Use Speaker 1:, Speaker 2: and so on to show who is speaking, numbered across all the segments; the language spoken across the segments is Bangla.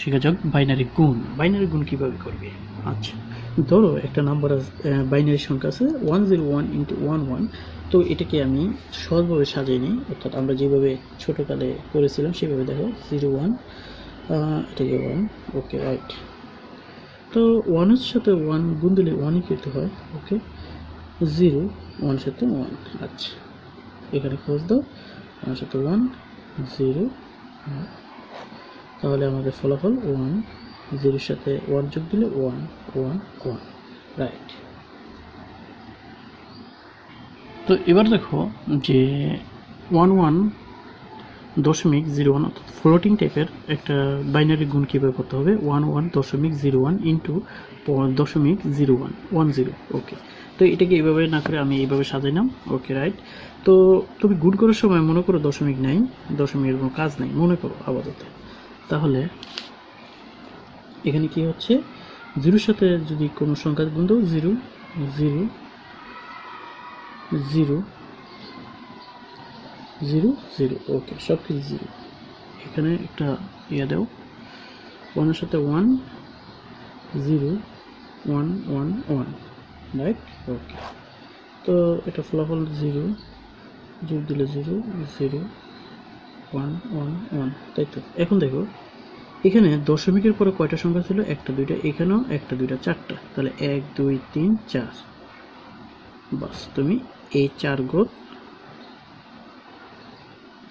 Speaker 1: শেখা যাক বাইনারি গুণ। বাইনারি গুণ কীভাবে করবে? আচ্ছা ধরো একটা নাম্বার বাইনারি সংখ্যা আছে one zero one into one one তো এটাকে আমি সহজভাবে সাজিয়ে নিই, অর্থাৎ আমরা যেভাবে ছোটোকালে করেছিলাম সেভাবে দেখো জিরো ওয়ান এটাকে ওয়ান ওকে রাইট তো ওয়ানের সাথে ওয়ান গুণ দিলে ওয়ানই করতে হয় ওকে জিরো ওয়ানের সাথে ওয়ান আচ্ছা। এখানে খোঁজ দাও ওয়ানের সাথে ওয়ান জিরো তাহলে আমাদের ফলাফল ওয়ান জিরোর সাথে ওয়ান যোগ দিলে ওয়ান ওয়ান ওয়ান রাইট তো এবার দেখো যে ওয়ান ওয়ান দশমিক জিরো ওয়ান অর্থাৎ ফ্লোটিং টাইপের একটা বাইনারি গুণ কীভাবে করতে হবে? ওয়ান ওয়ান দশমিক জিরো ওয়ান ইন্টু দশমিক zero one one zero okay তো এটাকে এইভাবে না করে আমি এইভাবে সাজাইলাম ওকে রাইট তো তুমি গুণ করার সময় মনে করো দশমিক নাই দশমিকের কোনো কাজ নাই, মনে করো আপাতত। তাহলে এখানে কি হচ্ছে? জিরোর সাথে যদি কোনো সংখ্যা গুণ দাও, zero zero zero zero zero, okay সব কিছু জিরো। এখানে একটা ইয়ে দেও, ওয়ানের সাথে one, zero, one one one, right? Okay. তো এটা ফলাফল জিরো যোগ দিলে zero zero one one one তাই তো? এখন দেখো, এখানে দশমিকের পরে কয়টা সংখ্যা ছিল? একটা, দুইটা, এখানেও একটা, দুইটা, চারটা। তাহলে এক, দুই, তিন, চার। বাস, তুমি এই চার গোট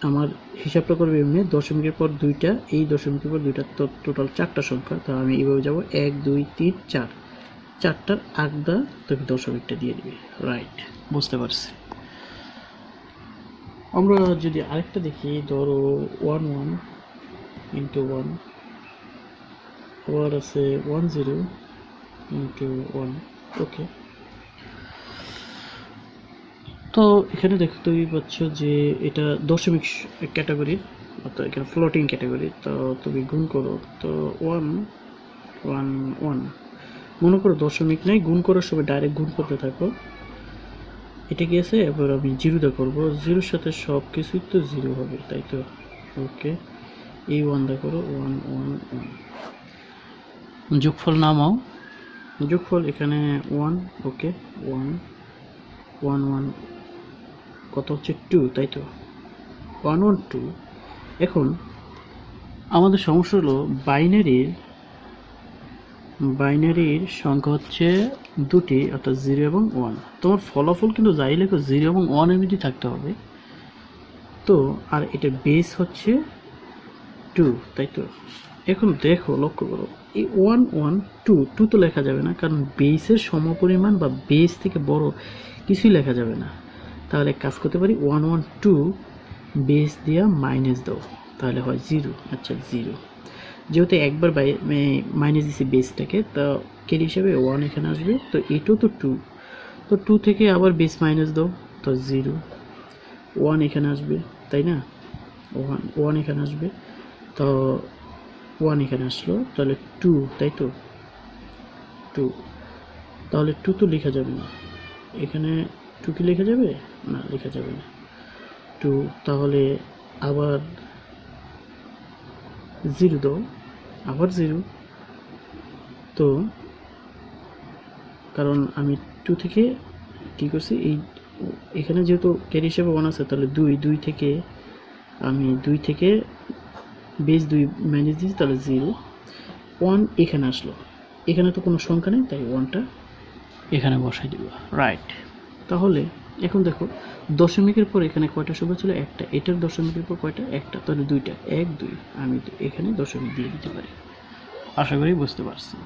Speaker 1: আমার হিসাবটা করবে এমনি দশমিকের পর দুইটা, এই দশমিকের পর দুইটা তো টোটাল চারটা সংখ্যা। তো আমি এইভাবে যাব, এক, দুই, তিন, চার। চারটার আগদা তুমি দশমিকটা দিয়ে দিবে। রাইট বুঝতে পারছি। আমরা যদি আরেকটা দেখি, ধরো ওয়ান ওয়ান ইন্টু ওয়ান আবার আছে one zero into one okay তো এখানে দেখতেই পাচ্ছ যে এটা দশমিক ক্যাটাগরির অর্থাৎ এখানে ফ্লোটিং ক্যাটাগরি তো তুমি গুণ করো, তো ওয়ান ওয়ান ওয়ান মনে করো দশমিক নেই, গুণ করার সময় ডাইরেক্ট গুণ করতে থাকো। এটা কি আছে? এবার আমি জিরোটা করব। জিরোর সাথে সব কিছুই তো জিরো হবে, তাই তো? ওকে। এই ওয়ানটা করো। One one one. যোগফল নামাও। যোগফল এখানে one, okay. One one one. কত হচ্ছে? টু, তাই তো? One one, two. এখন আমাদের সমস্যা হলো বাইনারির বাইনারির সংখ্যা হচ্ছে দুটি, অর্থাৎ জিরো এবং ওয়ান। তোমার ফলাফল কিন্তু যাই লেখো, জিরো এবং ওয়ানের মধ্যে থাকতে হবে। তো, আর এটা বেস হচ্ছে টু তাই তো? এখন দেখো, লক্ষ্য করো, এই ওয়ান ওয়ান টু টু তো লেখা যাবে না, কারণ বেসের সমপরিমাণ বা বেস থেকে বড় কিছুই লেখা যাবে না। তাহলে কাজ করতে পারি ওয়ান ওয়ান টু বেস দিয়া মাইনাস দাও, তাহলে হয় জিরো আচ্ছা জিরো যেহেতু একবার মাইনাস দিছি বেসটাকে তো কেরি হিসাবে ওয়ান এখানে আসবে, তো এটাও তো টু তো টু থেকে আবার বেস মাইনাস দাও, তো জিরো ওয়ান এখানে আসবে, তাই না? ওয়ান ওয়ান এখানে আসবে, তো ওয়ান এখানে আসলো, তাহলে টু তাই তো? টু তাহলে টু তো লেখা যাবে না। এখানে টু কি লেখা যাবে? না, লেখা যাবে না। টু তাহলে আবার জিরো দাও। আবার জিরো তো কারণ আমি টু থেকে কী করছি এই এখানে যেহেতু ক্যারি হিসেবে ওয়ান আছে তাহলে দুই দুই থেকে আমি দুই থেকে বেস দুই মাইনাস দিয়েছি তাহলে জিরো ওয়ান এখানে আসলো। এখানে তো কোনো সংখ্যা নেই তাই ওয়ানটা এখানে বসাই দিব। রাইট তাহলে এখন দেখো, দশমিকের পর এখানে কয়টা সংখ্যা ছিল? একটা। এটার দশমিকের পর কয়টা? একটা। তাহলে দুইটা। এক, দুই। আমি এখানে দশমিক দিয়ে দিতে পারি। আশা করি বুঝতে পারছি।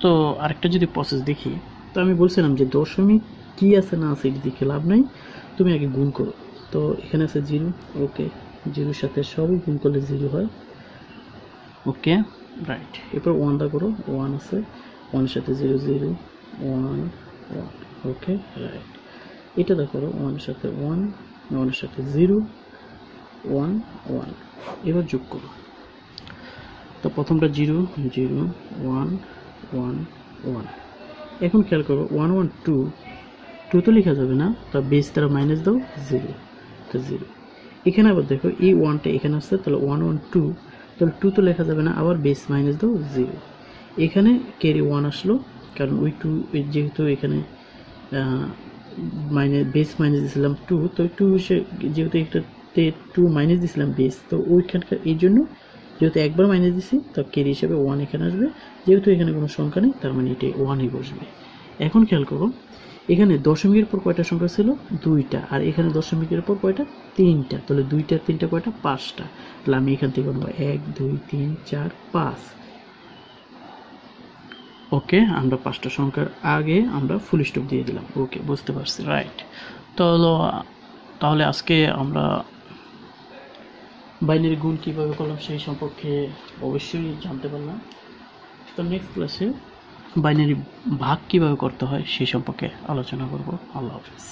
Speaker 1: তো আরেকটা যদি প্রসেস দেখি, তো আমি বলছিলাম যে দশমিক কি আছে না আছে এটা দেখে লাভ নাই, তুমি আগে গুণ করো। তো এখানে আছে জিরো। ওকে। জিরোর সাথে সবই গুণ করলে জিরো হয়। ওকে। রাইট। এরপর ওয়ানটা করো। ওয়ান আছে। ওয়ানের সাথে zero zero. One one okay right এটা করো ওয়ানের সাথে ওয়ান ওয়ানের সাথে জিরো ওয়ান ওয়ান এবার যোগ করো। তো প্রথমটা zero zero one one one এখন খেয়াল করো ওয়ান ওয়ান টু টু তো লেখা যাবে না, তা বেস তারা মাইনাস দাও জিরো তো জিরো এখানে আবার দেখো, এই ওয়ানটা এখানে আসছে, তাহলে ওয়ান ওয়ান টু তাহলে টু তো লেখা যাবে না, আবার বেস মাইনাস দাও জিরো এখানে ক্যারি ওয়ান আসলো, কারণ ওই টু যেহেতু এখানে মাইনাস বেস মাইনাস দিয়েছিলাম টু তো টু যেহেতু একটাতে টু মাইনাস দিয়েছিলাম বেস তো ওইখানকার এই জন্য যেহেতু একবার মাইনাস দিছি, তো ক্যারি হিসাবে ওয়ান এখানে আসবে। যেহেতু এখানে কোনো সংখ্যা নেই, তার মানে এটা ওয়ানই বসবে। এখন খেয়াল করো, এখানে দশমিকের পর কয়টা সংখ্যা ছিল? দুইটা। আর এখানে দশমিকের পর কয়টা? তিনটা। তাহলে দুইটা, তিনটা, কয়টা? পাঁচটা। তাহলে আমি এখান থেকে বলব এক, দুই, তিন, চার, পাঁচ। ওকে, আমরা পাঁচটা সংখ্যার আগে আমরা ফুল স্টপ দিয়ে দিলাম। ওকে, বুঝতে পারছি। রাইট তো তাহলে আজকে আমরা বাইনারি গুণ কীভাবে করলাম সেই সম্পর্কে অবশ্যই জানতে পারলাম। তো নেক্সট ক্লাসে বাইনারি ভাগ কীভাবে করতে হয় সেই সম্পর্কে আলোচনা করব। আল্লাহ হাফিজ।